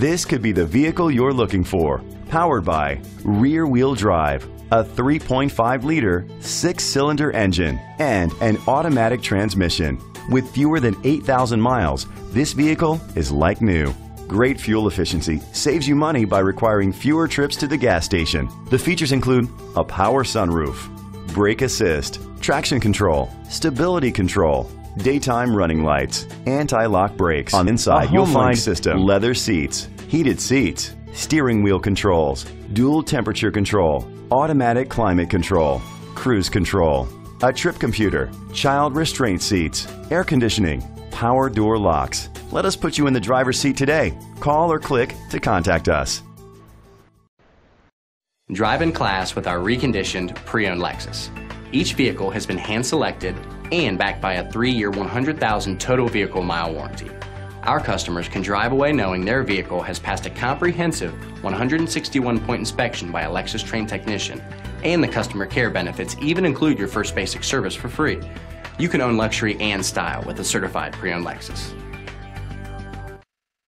This could be the vehicle you're looking for. Powered by rear wheel drive, a 3.5 liter, six cylinder engine, and an automatic transmission. With fewer than 8,000 miles, this vehicle is like new. Great fuel efficiency saves you money by requiring fewer trips to the gas station. The features include a power sunroof, brake assist, traction control, stability control, daytime running lights, anti-lock brakes. On inside, oh you'll find system. leather seats, heated seats, steering wheel controls, dual temperature control, automatic climate control, cruise control, a trip computer, child restraint seats, air conditioning, power door locks. Let us put you in the driver's seat today. Call or click to contact us. Drive in class with our reconditioned pre-owned Lexus. Each vehicle has been hand-selected and backed by a three-year 100,000 total vehicle mile warranty. Our customers can drive away knowing their vehicle has passed a comprehensive 161-point inspection by a Lexus trained technician, and the customer care benefits even include your first basic service for free. You can own luxury and style with a certified pre-owned Lexus.